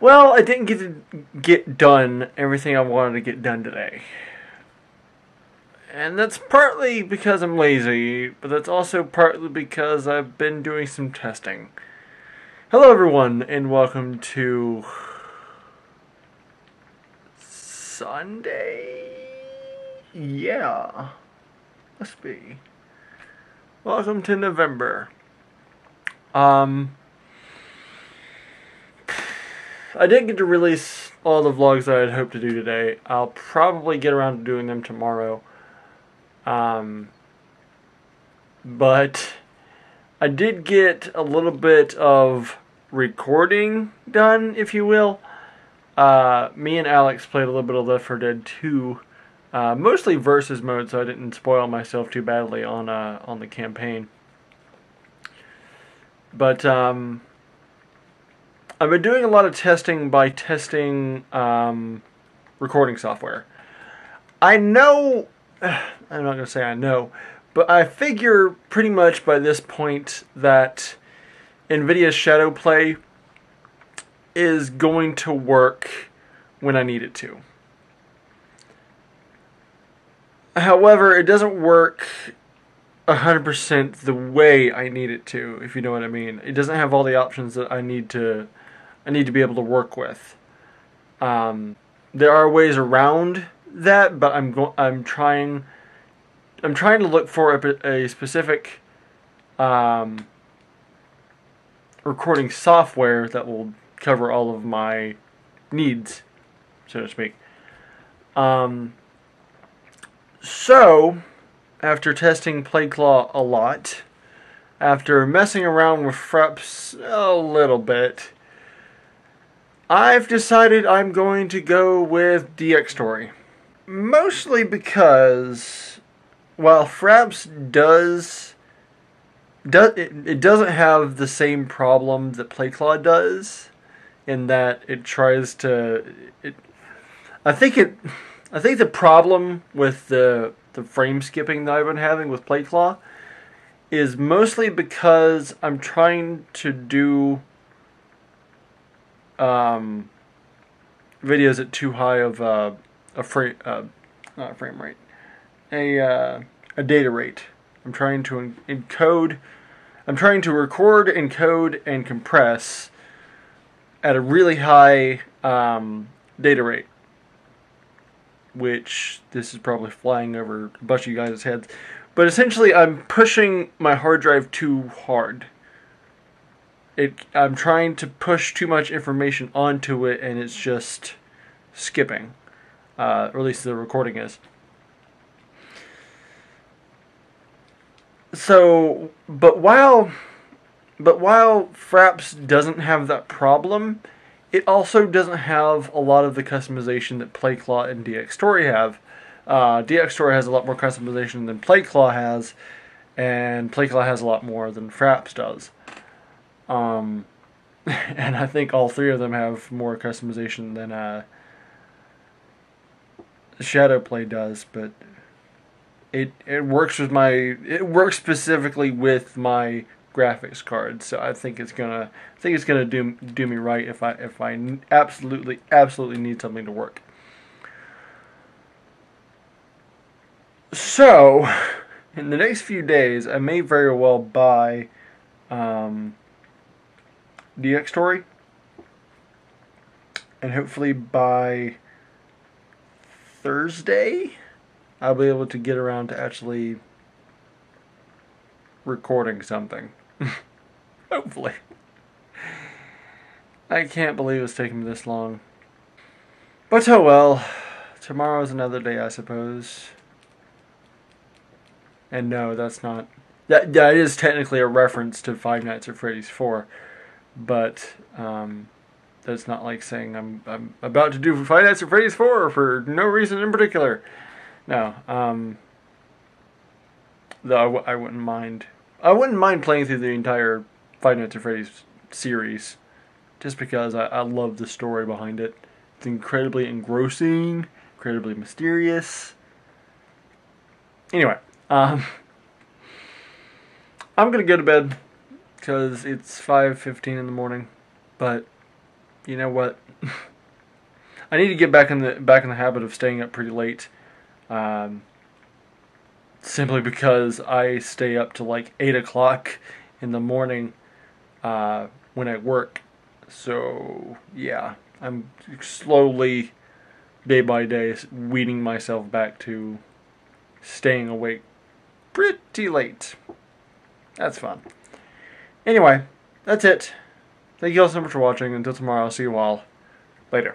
Well, I didn't get to get done everything I wanted to get done today. And that's partly because I'm lazy, but that's also partly because I've been doing some testing. Hello, everyone, and welcome to Sunday. Yeah, must be. Welcome to November. Um, I didn't get to release all the vlogs that I had hoped to do today. I'll probably get around to doing them tomorrow. Um, but I did get a little bit of recording done, if you will. Uh, me and Alex played a little bit of Left 4 Dead 2, uh, mostly versus mode, so I didn't spoil myself too badly on uh, on the campaign. But um, I've been doing a lot of testing by testing um, recording software. I know, I'm not going to say I know, but I figure pretty much by this point that NVIDIA's Shadow Play is going to work when I need it to. However, it doesn't work 100% the way I need it to, if you know what I mean. It doesn't have all the options that I need to I need to be able to work with. Um, there are ways around that, but I'm go- I'm trying I'm trying to look for a, a specific um, recording software that will cover all of my needs, so to speak. Um, so, after testing PlayClaw a lot, after messing around with Fraps a little bit, I've decided I'm going to go with Dxtory. Mostly because while Fraps does does it, it doesn't have the same problem that PlayClaw does in that it tries to it I think it I think the problem with the the frame skipping that I've been having with PlayClaw is mostly because I'm trying to do um, videos at too high of a frame, uh, not a frame rate, a uh, a data rate. I'm trying to encode. I'm trying to record, encode, and compress at a really high um, data rate. Which this is probably flying over a bunch of you guys' heads, but essentially I'm pushing my hard drive too hard it I'm trying to push too much information onto it and it's just skipping. Uh, or at least the recording is. So, but while but while Fraps doesn't have that problem, it also doesn't have a lot of the customization that PlayClaw and Dxtory have. Uh, Dxtory has a lot more customization than PlayClaw has, and PlayClaw has a lot more than Fraps does. Um, and I think all three of them have more customization than uh, Shadowplay does, but it it works with my it works specifically with my graphics card, so I think it's gonna I think it's gonna do do me right if I if I absolutely absolutely need something to work. So, in the next few days, I may very well buy um, Dxtory. And hopefully by Thursday, I'll be able to get around to actually recording something. hopefully. I can't believe it's taken me this long. But oh well. Tomorrow's another day, I suppose. And no, that's not. That, that is technically a reference to Five Nights at Freddy's 4 but um, that's not like saying I'm I'm about to do Five Nights at Freddy's four for no reason in particular. No, um, though I w- I wouldn't mind. I wouldn't mind playing through the entire Five Nights at Freddy's series, just because I, I love the story behind it. It's incredibly engrossing, incredibly mysterious. Anyway, um, I'm gonna go to bed because it's 5.15 in the morning. But, you know what? I need to get back in the back in the habit of staying up pretty late. Um, simply because I stay up to like eight o'clock in the morning uh, when I work. So yeah, I'm slowly, day by day, weeding myself back to staying awake pretty late. That's fun. Anyway, that's it. Thank you all so much for watching. Until tomorrow, I'll see you all later.